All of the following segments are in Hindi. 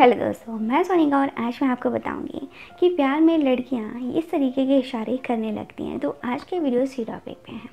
हेलो दोस्तों, मैं सोनिका और आज मैं आपको बताऊँगी कि प्यार में लड़कियाँ इस तरीके के इशारे करने लगती हैं तो आज के वीडियो इसी टॉपिक पे हैं।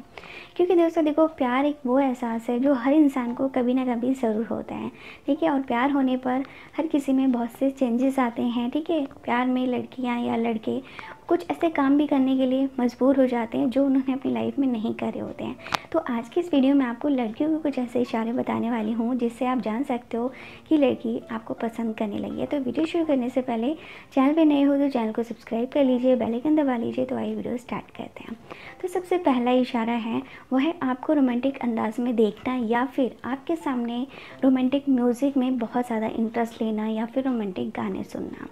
क्योंकि दोस्तों देखो, प्यार एक वो एहसास है जो हर इंसान को कभी ना कभी ज़रूर होता है, ठीक है? और प्यार होने पर हर किसी में बहुत से चेंजेस आते हैं, ठीक है? प्यार में लड़कियाँ या लड़के कुछ ऐसे काम भी करने के लिए मजबूर हो जाते हैं जो उन्होंने अपनी लाइफ में नहीं करे होते हैं। तो आज की इस वीडियो में आपको लड़कियों के कुछ ऐसे इशारे बताने वाली हूँ, जिससे आप जान सकते हो कि लड़की आपको पसंद करने लगी है। तो वीडियो शुरू करने से पहले चैनल पर नए हो तो चैनल को सब्सक्राइब कर लीजिए बेलाइकन दबा लीजिए तो आइए वीडियो स्टार्ट करते हैं। तो सबसे पहला इशारा है, वह है आपको रोमांटिक अंदाज में देखना या फिर आपके सामने रोमांटिक म्यूज़िक में बहुत ज़्यादा इंटरेस्ट लेना या फिर रोमांटिक गाने सुनना।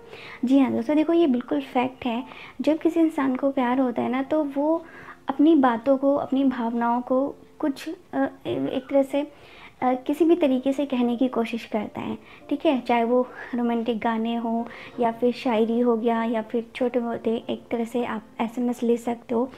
जी हाँ दोस्तों देखो, ये बिल्कुल फैक्ट है जब किसी इंसान को प्यार होता है ना तो वो अपनी बातों को, अपनी भावनाओं को कुछ एक तरह से किसी भी तरीके से कहने की कोशिश करता है, ठीक है? चाहे वो रोमांटिक गाने हों, या फिर शायरी हो गया, या फिर छोटे मोटे एक तरह से आप एसएमएस ले सकते हो,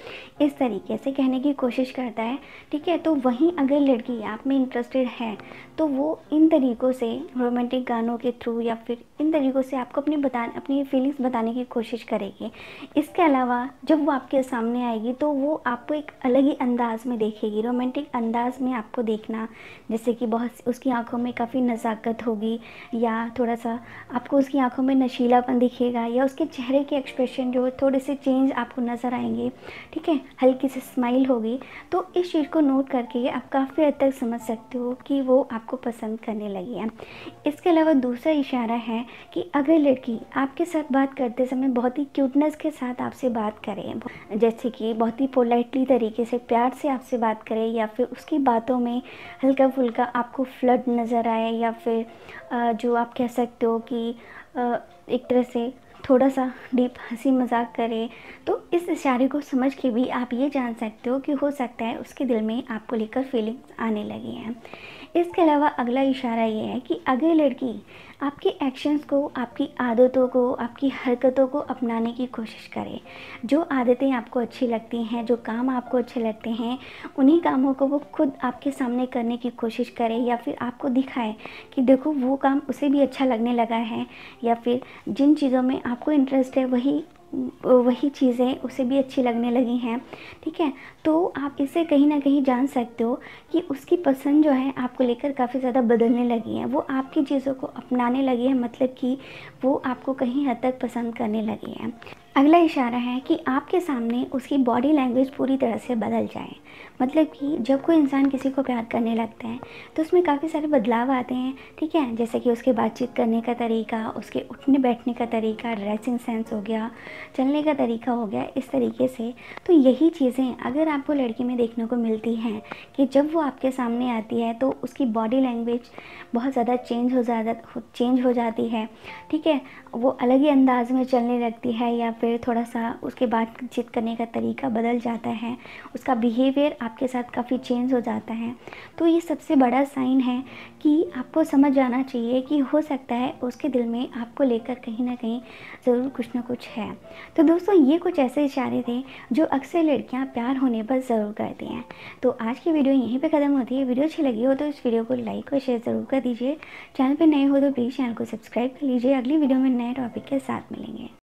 इस तरीके से कहने की कोशिश करता है, ठीक है? तो वहीं अगर लड़की आप में इंटरेस्टेड है तो वो इन तरीक़ों से रोमांटिक गानों के थ्रू या फिर इन तरीक़ों से आपको अपनी बता अपनी फीलिंग्स बताने की कोशिश करेगी। इसके अलावा जब वो आपके सामने आएगी तो वो आपको एक अलग ही अंदाज में देखेगी, रोमांटिक अंदाज में आपको देखना, जैसे कि बहुत उसकी आँखों में काफ़ी नज़ाकत होगी, या थोड़ा सा आपको उसकी आँखों में नशीलापन दिखेगा, या उसके चेहरे के एक्सप्रेशन जो थोड़े से चेंज आपको नज़र आएँगे, ठीक है? हल्की सी स्माइल होगी। तो इस चीज़ को नोट करके आप काफ़ी हद तक समझ सकते हो कि वो आपको पसंद करने लगी है। इसके अलावा दूसरा इशारा है कि अगर लड़की आपके साथ बात करते समय बहुत ही क्यूटनेस के साथ आपसे बात करें, जैसे कि बहुत ही पोलाइटली तरीके से प्यार से आपसे बात करे, या फिर उसकी बातों में हल्का फुल्का आपको फ्लड नज़र आए या फिर जो आप कह सकते हो कि एक तरह से थोड़ा सा डीप हँसी मज़ाक करे। तो इस इशारे को समझ के भी आप ये जान सकते हो कि हो सकता है उसके दिल में आपको लेकर फीलिंग्स आने लगी हैं। इसके अलावा अगला इशारा ये है कि अगर लड़की आपके एक्शंस को, आपकी आदतों को, आपकी हरकतों को अपनाने की कोशिश करे। जो आदतें आपको अच्छी लगती हैं, जो काम आपको अच्छे लगते हैं, उन्हीं कामों को वो खुद आपके सामने करने की कोशिश करे या फिर आपको दिखाए कि देखो वो काम उसे भी अच्छा लगने लगा है। या फिर जिन चीज़ों में आपको इंटरेस्ट है, वही वही चीज़ें उसे भी अच्छी लगने लगी हैं, ठीक है? तो आप इसे कहीं ना कहीं जान सकते हो कि उसकी पसंद जो है आपको लेकर काफ़ी ज़्यादा बदलने लगी है। वो आपकी चीज़ों को अपनाने लगी है मतलब कि वो आपको कहीं हद तक पसंद करने लगी है। अगला इशारा है कि आपके सामने उसकी बॉडी लैंग्वेज पूरी तरह से बदल जाए। मतलब कि जब कोई इंसान किसी को प्यार करने लगता है तो उसमें काफ़ी सारे बदलाव आते हैं, ठीक है? जैसे कि उसके बातचीत करने का तरीका, उसके उठने बैठने का तरीका ड्रेसिंग सेंस हो गया, चलने का तरीका हो गया, इस तरीके से। तो यही चीज़ें अगर आपको लड़की में देखने को मिलती हैं कि जब वो आपके सामने आती है तो उसकी बॉडी लैंग्वेज बहुत ज़्यादा चेंज हो ज़्यादा चेंज हो जाती है, ठीक है? वो अलग ही अंदाज में चलने लगती है या फिर फिर थोड़ा सा उसके बातचीत करने का तरीका बदल जाता है। उसका बिहेवियर आपके साथ काफ़ी चेंज हो जाता है। तो ये सबसे बड़ा साइन है कि आपको समझ जाना चाहिए कि हो सकता है उसके दिल में आपको लेकर कहीं ना कहीं ज़रूर कुछ ना कुछ है। तो दोस्तों, ये कुछ ऐसे इशारे थे जो अक्सर लड़कियाँ प्यार होने पर ज़रूर करती हैं। तो आज की वीडियो यहीं पर ख़त्म होती है। वीडियो अच्छी लगी हो तो इस वीडियो को लाइक और शेयर ज़रूर कर दीजिए। चैनल पर नए हो तो प्लीज़ चैनल को सब्सक्राइब कर लीजिए। अगली वीडियो में नए टॉपिक के साथ मिलेंगे।